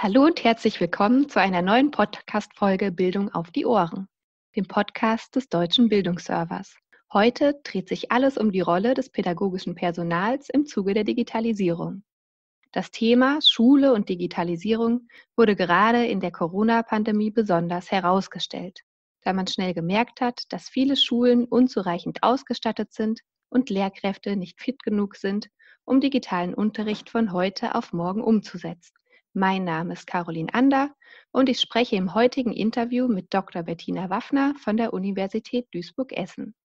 Hallo und herzlich willkommen zu einer neuen Podcast-Folge Bildung auf die Ohren, dem Podcast des Deutschen Bildungsservers. Heute dreht sich alles um die Rolle des pädagogischen Personals im Zuge der Digitalisierung. Das Thema Schule und Digitalisierung wurde gerade in der Corona-Pandemie besonders herausgestellt, da man schnell gemerkt hat, dass viele Schulen unzureichend ausgestattet sind und Lehrkräfte nicht fit genug sind, um digitalen Unterricht von heute auf morgen umzusetzen. Mein Name ist Caroline Ander und ich spreche im heutigen Interview mit Dr. Bettina Waffner von der Universität Duisburg-Essen.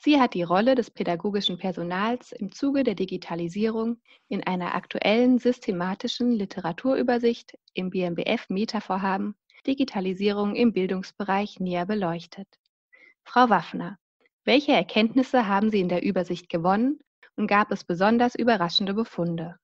Sie hat die Rolle des pädagogischen Personals im Zuge der Digitalisierung in einer aktuellen systematischen Literaturübersicht im BMBF Meta-Vorhaben Digitalisierung im Bildungsbereich näher beleuchtet. Frau Waffner, welche Erkenntnisse haben Sie in der Übersicht gewonnen und gab es besonders überraschende Befunde?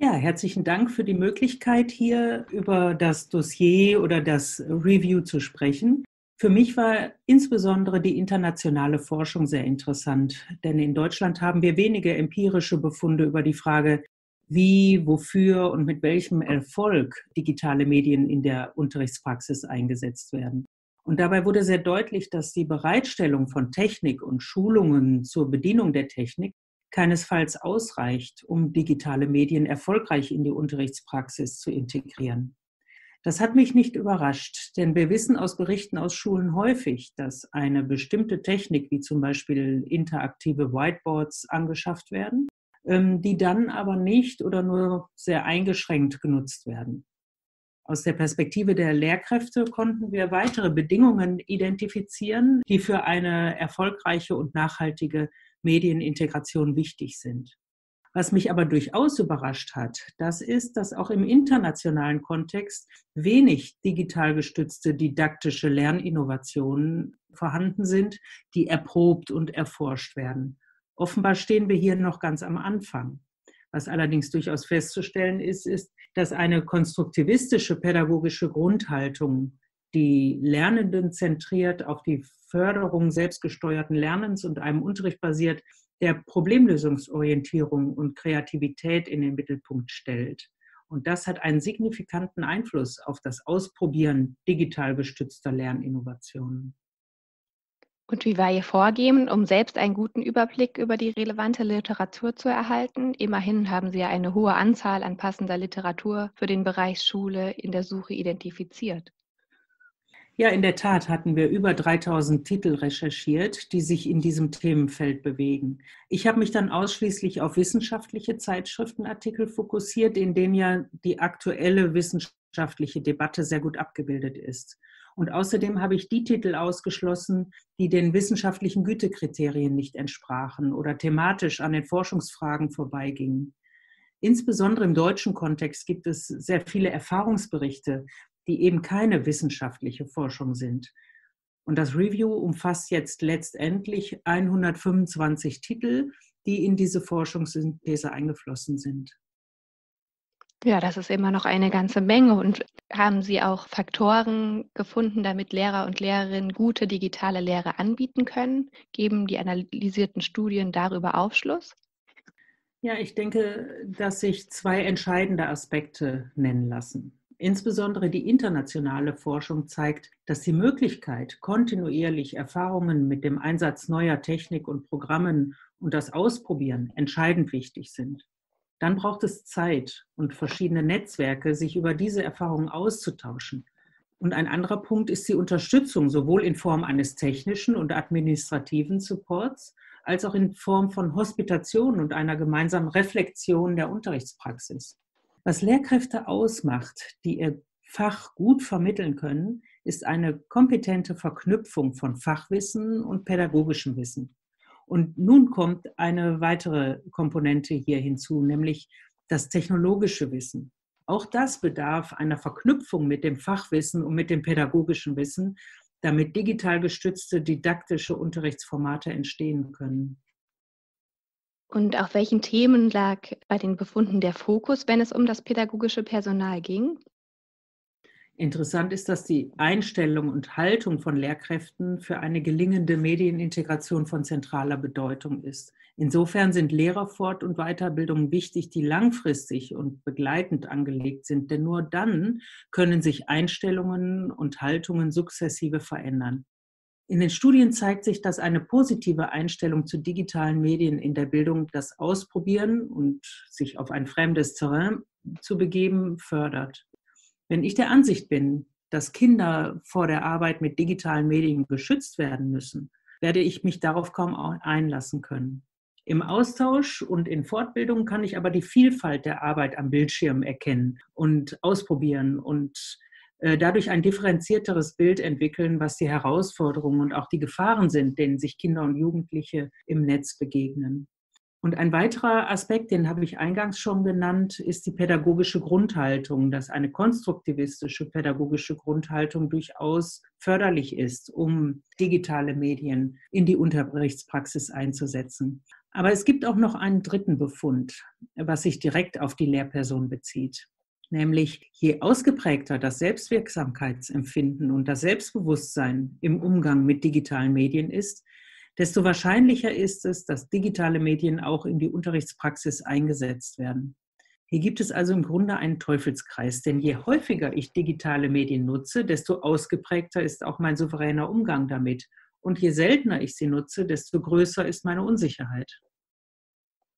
Ja, herzlichen Dank für die Möglichkeit, hier über das Dossier oder das Review zu sprechen. Für mich war insbesondere die internationale Forschung sehr interessant, denn in Deutschland haben wir wenige empirische Befunde über die Frage, wie, wofür und mit welchem Erfolg digitale Medien in der Unterrichtspraxis eingesetzt werden. Und dabei wurde sehr deutlich, dass die Bereitstellung von Technik und Schulungen zur Bedienung der Technik keinesfalls ausreicht, um digitale Medien erfolgreich in die Unterrichtspraxis zu integrieren. Das hat mich nicht überrascht, denn wir wissen aus Berichten aus Schulen häufig, dass eine bestimmte Technik, wie zum Beispiel interaktive Whiteboards, angeschafft werden, ähm, die dann aber nicht oder nur sehr eingeschränkt genutzt werden. Aus der Perspektive der Lehrkräfte konnten wir weitere Bedingungen identifizieren, die für eine erfolgreiche und nachhaltige Medienintegration wichtig sind. Was mich aber durchaus überrascht hat, das ist, dass auch im internationalen Kontext wenig digital gestützte didaktische Lerninnovationen vorhanden sind, die erprobt und erforscht werden. Offenbar stehen wir hier noch ganz am Anfang. Was allerdings durchaus festzustellen ist, ist, dass eine konstruktivistische pädagogische Grundhaltung, die Lernenden zentriert auf die Förderung selbstgesteuerten Lernens und einem Unterricht basiert, der Problemlösungsorientierung und Kreativität in den Mittelpunkt stellt. Und das hat einen signifikanten Einfluss auf das Ausprobieren digital gestützter Lerninnovationen. Und wie war Ihr Vorgehen, um selbst einen guten Überblick über die relevante Literatur zu erhalten? Immerhin haben Sie ja eine hohe Anzahl an passender Literatur für den Bereich Schule in der Suche identifiziert. Ja, in der Tat hatten wir über 3000 Titel recherchiert, die sich in diesem Themenfeld bewegen. Ich habe mich dann ausschließlich auf wissenschaftliche Zeitschriftenartikel fokussiert, in denen ja die aktuelle wissenschaftliche Debatte sehr gut abgebildet ist. Und außerdem habe ich die Titel ausgeschlossen, die den wissenschaftlichen Gütekriterien nicht entsprachen oder thematisch an den Forschungsfragen vorbeigingen. Insbesondere im deutschen Kontext gibt es sehr viele Erfahrungsberichte, die eben keine wissenschaftliche Forschung sind. Und das Review umfasst jetzt letztendlich 125 Titel, die in diese Forschungssynthese eingeflossen sind. Ja, das ist immer noch eine ganze Menge. Und haben Sie auch Faktoren gefunden, damit Lehrer und Lehrerinnen gute digitale Lehre anbieten können? Geben die analysierten Studien darüber Aufschluss? Ja, ich denke, dass sich zwei entscheidende Aspekte nennen lassen. Insbesondere die internationale Forschung zeigt, dass die Möglichkeit, kontinuierlich Erfahrungen mit dem Einsatz neuer Technik und Programmen und das Ausprobieren entscheidend wichtig sind. Dann braucht es Zeit und verschiedene Netzwerke, sich über diese Erfahrungen auszutauschen. Und ein anderer Punkt ist die Unterstützung sowohl in Form eines technischen und administrativen Supports als auch in Form von Hospitation und einer gemeinsamen Reflexion der Unterrichtspraxis. Was Lehrkräfte ausmacht, die ihr Fach gut vermitteln können, ist eine kompetente Verknüpfung von Fachwissen und pädagogischem Wissen. Und nun kommt eine weitere Komponente hier hinzu, nämlich das technologische Wissen. Auch das bedarf einer Verknüpfung mit dem Fachwissen und mit dem pädagogischen Wissen, damit digital gestützte didaktische Unterrichtsformate entstehen können. Und auf welchen Themen lag bei den Befunden der Fokus, wenn es um das pädagogische Personal ging? Interessant ist, dass die Einstellung und Haltung von Lehrkräften für eine gelingende Medienintegration von zentraler Bedeutung ist. Insofern sind Lehrerfort- und Weiterbildungen wichtig, die langfristig und begleitend angelegt sind, denn nur dann können sich Einstellungen und Haltungen sukzessive verändern. In den Studien zeigt sich, dass eine positive Einstellung zu digitalen Medien in der Bildung das Ausprobieren und sich auf ein fremdes Terrain zu begeben fördert. Wenn ich der Ansicht bin, dass Kinder vor der Arbeit mit digitalen Medien geschützt werden müssen, werde ich mich darauf kaum einlassen können. Im Austausch und in Fortbildung kann ich aber die Vielfalt der Arbeit am Bildschirm erkennen und ausprobieren und dadurch ein differenzierteres Bild entwickeln, was die Herausforderungen und auch die Gefahren sind, denen sich Kinder und Jugendliche im Netz begegnen. Und ein weiterer Aspekt, den habe ich eingangs schon genannt, ist die pädagogische Grundhaltung, dass eine konstruktivistische pädagogische Grundhaltung durchaus förderlich ist, um digitale Medien in die Unterrichtspraxis einzusetzen. Aber es gibt auch noch einen dritten Befund, was sich direkt auf die Lehrperson bezieht. Nämlich je ausgeprägter das Selbstwirksamkeitsempfinden und das Selbstbewusstsein im Umgang mit digitalen Medien ist, desto wahrscheinlicher ist es, dass digitale Medien auch in die Unterrichtspraxis eingesetzt werden. Hier gibt es also im Grunde einen Teufelskreis, denn je häufiger ich digitale Medien nutze, desto ausgeprägter ist auch mein souveräner Umgang damit und je seltener ich sie nutze, desto größer ist meine Unsicherheit.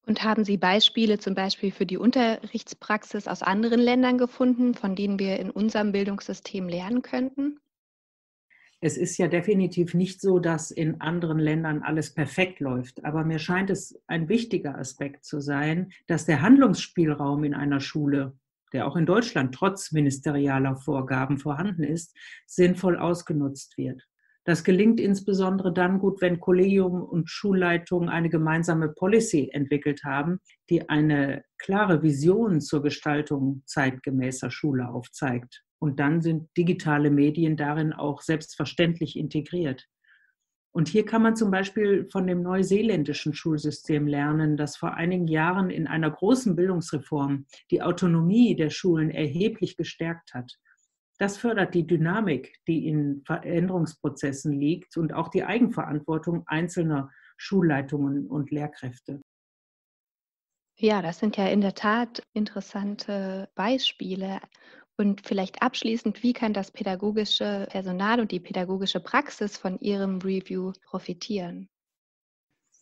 Und haben Sie Beispiele zum Beispiel für die Unterrichtspraxis aus anderen Ländern gefunden, von denen wir in unserem Bildungssystem lernen könnten? Es ist ja definitiv nicht so, dass in anderen Ländern alles perfekt läuft. Aber mir scheint es ein wichtiger Aspekt zu sein, dass der Handlungsspielraum in einer Schule, der auch in Deutschland trotz ministerialer Vorgaben vorhanden ist, sinnvoll ausgenutzt wird. Das gelingt insbesondere dann gut, wenn Kollegium und Schulleitung eine gemeinsame Policy entwickelt haben, die eine klare Vision zur Gestaltung zeitgemäßer Schule aufzeigt. Und dann sind digitale Medien darin auch selbstverständlich integriert. Und hier kann man zum Beispiel von dem neuseeländischen Schulsystem lernen, das vor einigen Jahren in einer großen Bildungsreform die Autonomie der Schulen erheblich gestärkt hat das fördert die Dynamik, die in Veränderungsprozessen liegt und auch die Eigenverantwortung einzelner Schulleitungen und Lehrkräfte. Ja, das sind ja in der Tat interessante Beispiele. Und vielleicht abschließend, wie kann das pädagogische Personal und die pädagogische Praxis von Ihrem Review profitieren?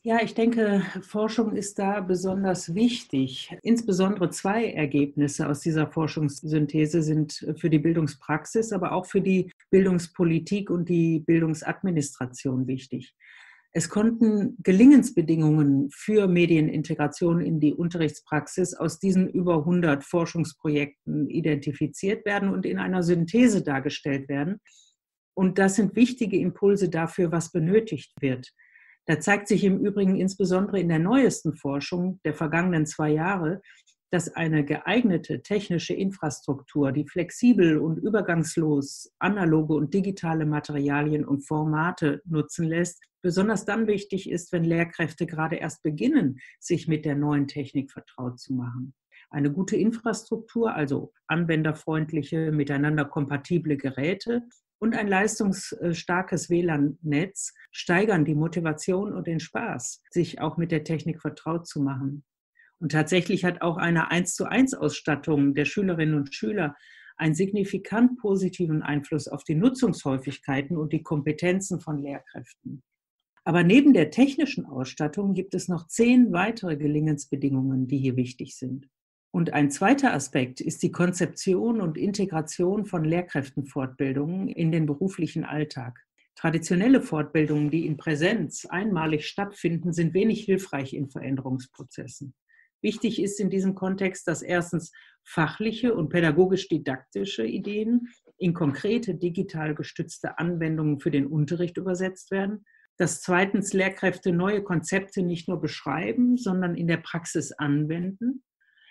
Ja, ich denke, Forschung ist da besonders wichtig. Insbesondere zwei Ergebnisse aus dieser Forschungssynthese sind für die Bildungspraxis, aber auch für die Bildungspolitik und die Bildungsadministration wichtig. Es konnten Gelingensbedingungen für Medienintegration in die Unterrichtspraxis aus diesen über 100 Forschungsprojekten identifiziert werden und in einer Synthese dargestellt werden. Und das sind wichtige Impulse dafür, was benötigt wird. Da zeigt sich im Übrigen insbesondere in der neuesten Forschung der vergangenen zwei Jahre, dass eine geeignete technische Infrastruktur, die flexibel und übergangslos analoge und digitale Materialien und Formate nutzen lässt, besonders dann wichtig ist, wenn Lehrkräfte gerade erst beginnen, sich mit der neuen Technik vertraut zu machen. Eine gute Infrastruktur, also anwenderfreundliche, miteinander kompatible Geräte und ein leistungsstarkes WLAN-Netz steigern die Motivation und den Spaß, sich auch mit der Technik vertraut zu machen. Und tatsächlich hat auch eine 1 zu 1 Ausstattung der Schülerinnen und Schüler einen signifikant positiven Einfluss auf die Nutzungshäufigkeiten und die Kompetenzen von Lehrkräften. Aber neben der technischen Ausstattung gibt es noch zehn weitere Gelingensbedingungen, die hier wichtig sind. Und ein zweiter Aspekt ist die Konzeption und Integration von Lehrkräftenfortbildungen in den beruflichen Alltag. Traditionelle Fortbildungen, die in Präsenz einmalig stattfinden, sind wenig hilfreich in Veränderungsprozessen. Wichtig ist in diesem Kontext, dass erstens fachliche und pädagogisch-didaktische Ideen in konkrete digital gestützte Anwendungen für den Unterricht übersetzt werden, dass zweitens Lehrkräfte neue Konzepte nicht nur beschreiben, sondern in der Praxis anwenden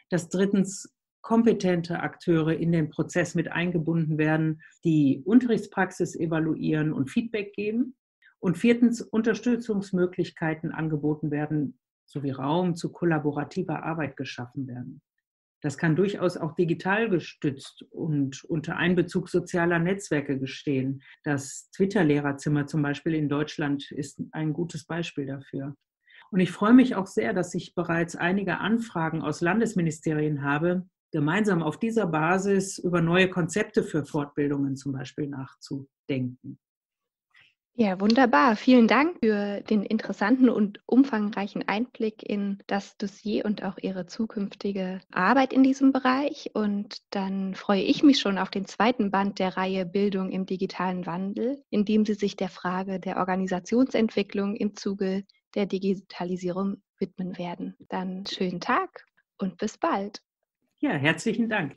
dass drittens kompetente Akteure in den Prozess mit eingebunden werden, die Unterrichtspraxis evaluieren und Feedback geben. Und viertens Unterstützungsmöglichkeiten angeboten werden, sowie Raum zu kollaborativer Arbeit geschaffen werden. Das kann durchaus auch digital gestützt und unter Einbezug sozialer Netzwerke gestehen. Das Twitter-Lehrerzimmer zum Beispiel in Deutschland ist ein gutes Beispiel dafür. Und ich freue mich auch sehr, dass ich bereits einige Anfragen aus Landesministerien habe, gemeinsam auf dieser Basis über neue Konzepte für Fortbildungen zum Beispiel nachzudenken. Ja, wunderbar. Vielen Dank für den interessanten und umfangreichen Einblick in das Dossier und auch Ihre zukünftige Arbeit in diesem Bereich. Und dann freue ich mich schon auf den zweiten Band der Reihe Bildung im digitalen Wandel, in dem Sie sich der Frage der Organisationsentwicklung im Zuge der Digitalisierung widmen werden. Dann schönen Tag und bis bald. Ja, herzlichen Dank.